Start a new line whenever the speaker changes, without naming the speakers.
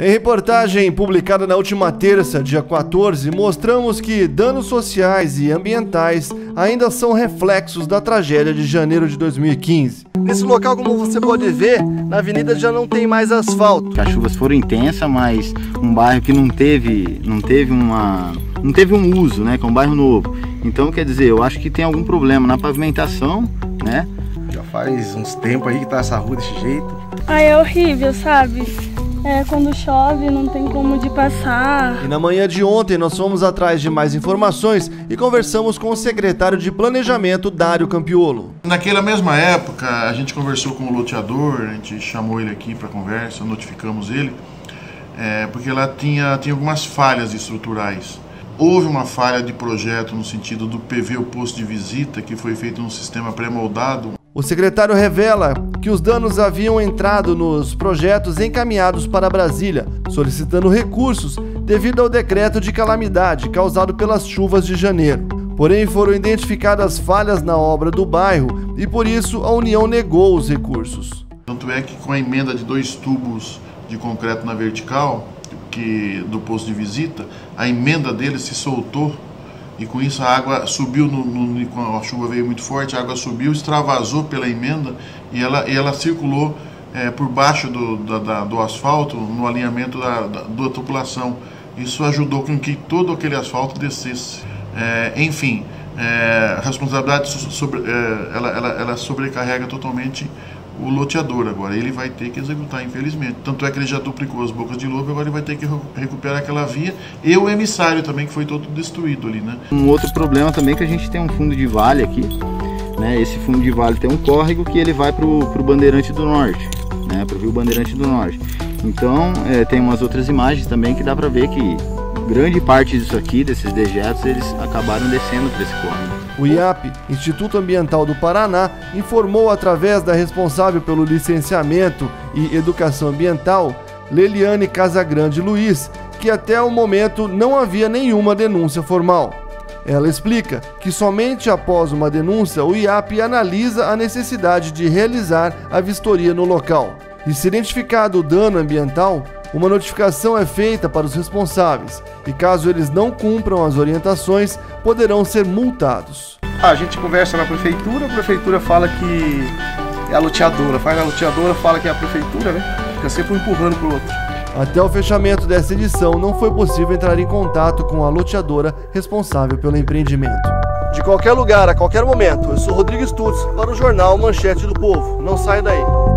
Em reportagem publicada na última terça, dia 14, mostramos que danos sociais e ambientais ainda são reflexos da tragédia de janeiro de 2015. Nesse local, como você pode ver, na avenida já não tem mais asfalto.
As chuvas foram intensas, mas um bairro que não teve, não teve uma, não teve um uso, né, que é um bairro novo. Então, quer dizer, eu acho que tem algum problema na pavimentação, né?
Já faz uns tempos aí que tá essa rua desse jeito.
Ai, é horrível, sabe? É, quando chove não tem como de passar.
E na manhã de ontem nós fomos atrás de mais informações e conversamos com o secretário de Planejamento, Dário Campiolo.
Naquela mesma época, a gente conversou com o loteador, a gente chamou ele aqui para conversa, notificamos ele, é, porque lá tinha, tinha algumas falhas estruturais. Houve uma falha de projeto no sentido do PV, o posto de visita, que foi feito num sistema pré-moldado,
o secretário revela que os danos haviam entrado nos projetos encaminhados para Brasília, solicitando recursos devido ao decreto de calamidade causado pelas chuvas de janeiro. Porém, foram identificadas falhas na obra do bairro e por isso a União negou os recursos.
Tanto é que com a emenda de dois tubos de concreto na vertical, que do posto de visita, a emenda dele se soltou e com isso a água subiu, no, no, quando a chuva veio muito forte, a água subiu, extravasou pela emenda e ela, e ela circulou é, por baixo do, da, da, do asfalto no alinhamento da, da, da tubulação. Isso ajudou com que todo aquele asfalto descesse. É, enfim, é, a responsabilidade sobre, é, ela, ela, ela sobrecarrega totalmente o loteador agora. Ele vai ter que executar, infelizmente. Tanto é que ele já duplicou as bocas de lobo, agora ele vai ter que recuperar aquela via. E o emissário também, que foi todo destruído ali, né?
Um outro problema também é que a gente tem um fundo de vale aqui. Né? Esse fundo de vale tem um córrego que ele vai para o Bandeirante do Norte, né? para o Rio Bandeirante do Norte. Então, é, tem umas outras imagens também que dá para ver que grande parte disso aqui, desses dejetos, eles acabaram descendo para esse córrego.
O IAP, Instituto Ambiental do Paraná, informou através da responsável pelo licenciamento e educação ambiental, Leliane Casagrande Luiz, que até o momento não havia nenhuma denúncia formal. Ela explica que somente após uma denúncia o IAP analisa a necessidade de realizar a vistoria no local. E se identificado o dano ambiental, uma notificação é feita para os responsáveis e, caso eles não cumpram as orientações, poderão ser multados.
A gente conversa na prefeitura, a prefeitura fala que é a loteadora, faz a loteadora, fala que é a prefeitura, né? Fica sempre um empurrando pro outro.
Até o fechamento dessa edição, não foi possível entrar em contato com a loteadora responsável pelo empreendimento. De qualquer lugar, a qualquer momento, eu sou Rodrigo Stutz para o jornal Manchete do Povo. Não saia daí.